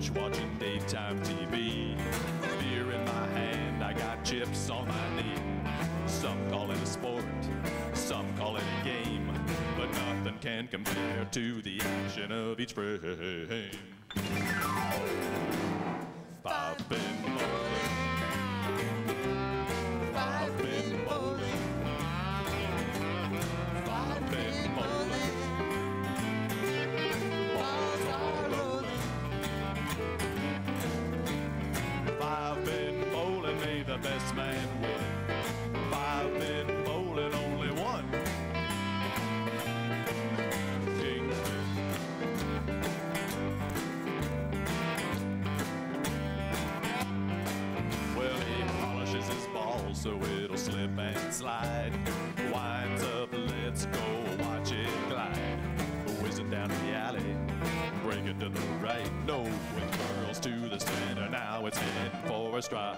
couch watching daytime TV. Beer in my hand, I got chips on my knee. Some call it a sport, some call it a game, but nothing can compare to the action of each frame. So it'll slip and slide. Winds up, let's go watch it glide. Whizzing down the alley, break it to the right. No, it curls to the center. Now it's heading for a strike.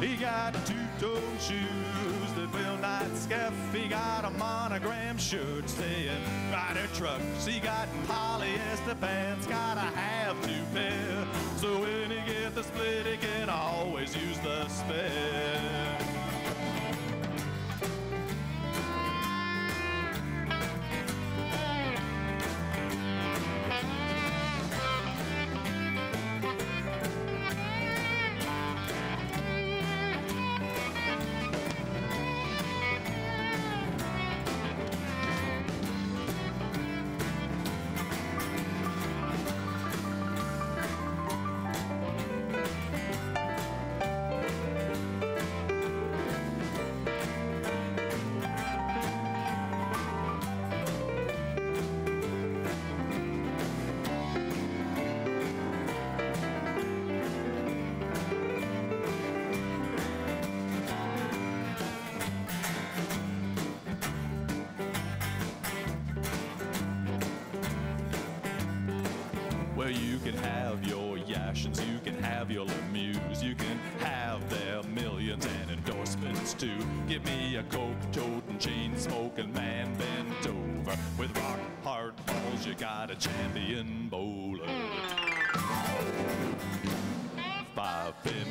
He got two-toe shoes that will not scuff. He got a monogram shirt saying Ryder trucks. He got polyester pants, gotta have two pair. So when he get the split, he can always use the spare. You can have your Yashins, you can have your Lemieuxs, you can have their millions and endorsements too. Give me a coke toting, chain smoking man bent over with rock hard balls. You got a champion bowler. Five bowler.